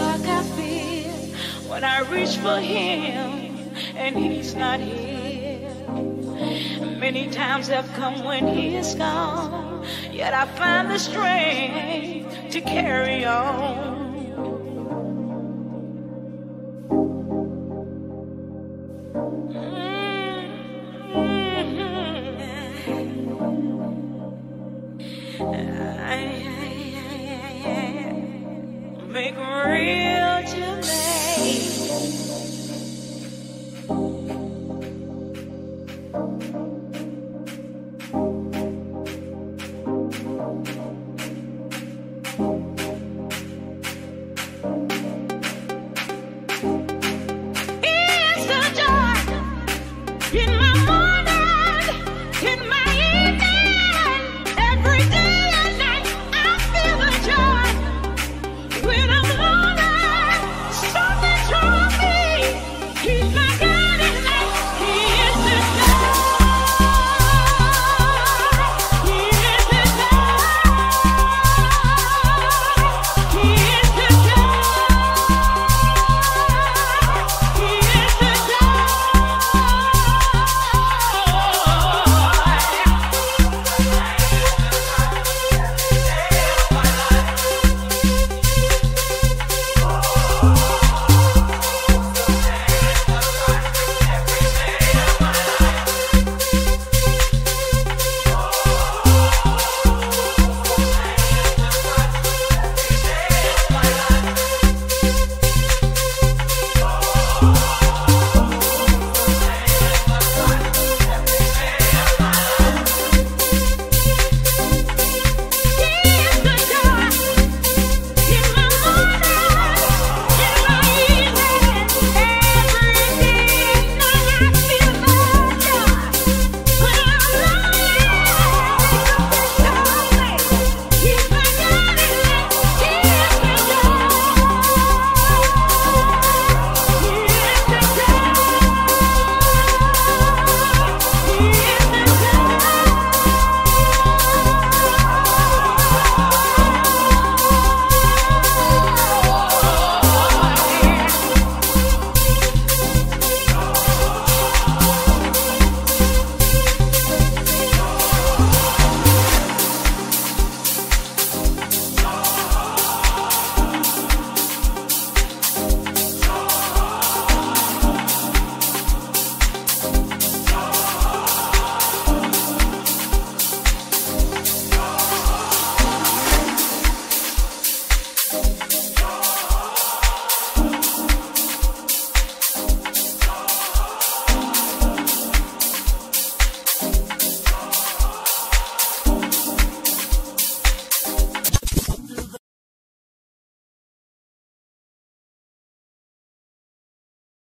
dark I feel when I reach for him and he's not here. Many times have come when he is gone, yet I find the strength to carry on. Mm-hmm make real.